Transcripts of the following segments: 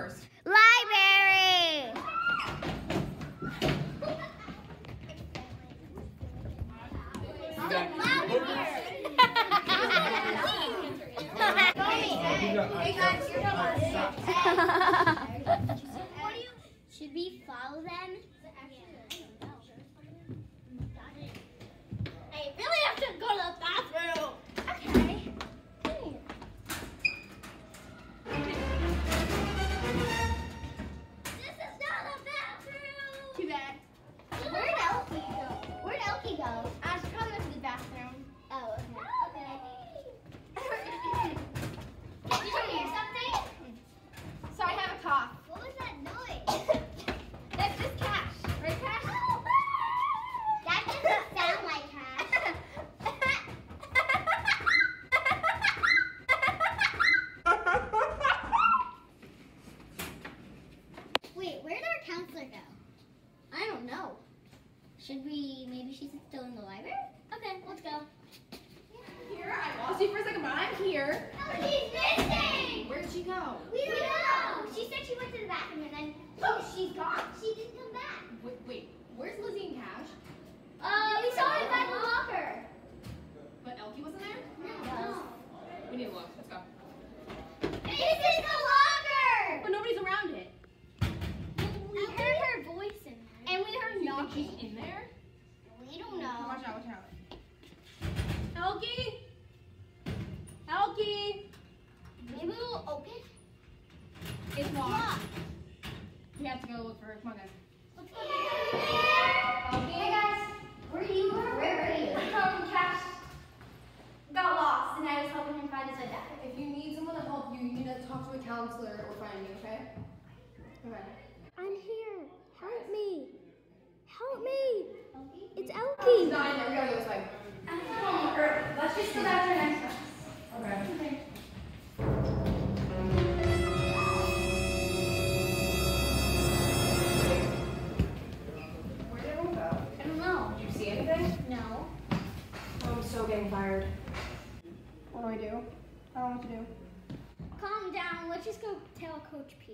first? Library! Should we follow them? Wait, where did our counselor go? I don't know. Should we, maybe she's still in the library? Okay, let's go. Here, I lost you for a second, but I'm here. Oh, she's missing! Where did she go? We don't know. She said she went to the bathroom and then oh, she's gone. She didn't come back. Wait, wait, where's Lizzie and Cash? Uh, we saw her by the locker. But Elkie wasn't there? No. We need to look. Let's go. This is the locker! But nobody's around it. We heard her voice in there. And we heard You think knocking. she's in there? We don't know. Watch out, watch out. Elkie? Elkie? Maybe we'll open. It's locked. We have to go look for her. Come on, guys. Let's go. Hey guys, where are you? Where are you? Um, Cash got lost, and I was helping him find his way back. If you need someone to help you, you need to talk to a counselor or find me, okay? Okay. I'm here. Help me. Help me. It's He's Elkie. not in there. We gotta go this way. I'm home. Let's just go back to our next class. Okay. Where did everyone go? I don't know. Did you see anything? No. Oh, I'm so getting fired. What do I do? I don't know what to do. Calm down. Let's just go tell Coach P.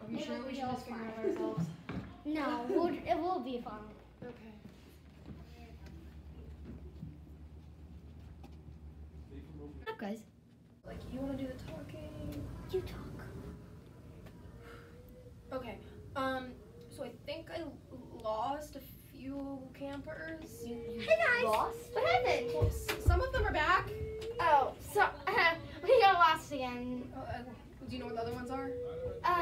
Are you sure we be should all just figure out ourselves? No, we'll, it will be fun. Okay. Up, guys. Like, you wanna do the talking? You talk. Okay. Um, so I think I lost a few campers. Hey guys. Lost? What happened? Well, some of them are back. Oh, so uh, we got lost again. Uh, do you know what the other ones are? Uh, no. Okay, I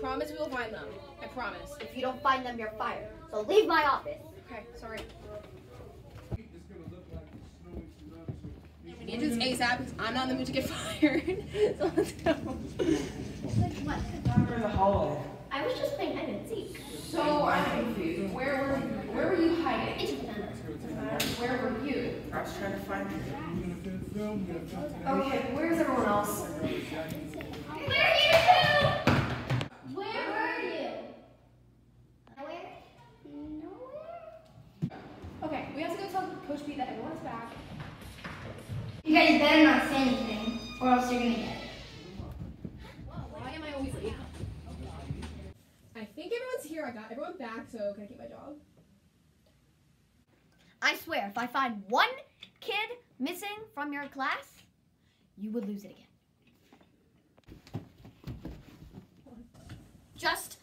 promise we will find them. I promise. If you don't find them, you're fired. So leave my office. Okay, sorry. We need to do this ASAP because I'm not in the mood to get fired. so let's go. in the hallway. I was just playing hide and seek. So I'm confused. Where were where were you hiding? It's. Where were you? I was trying to find you. Okay, where's everyone else? Where are you? Where were you? Nowhere. Nowhere. Okay, we have to go tell Coach Pete that everyone's back. You guys better not say anything, or else you're gonna get it. Why am I always late? I think everyone's here. I got everyone back, so can I keep my job? I swear, if I find one kid missing from your class, you would lose it again. Just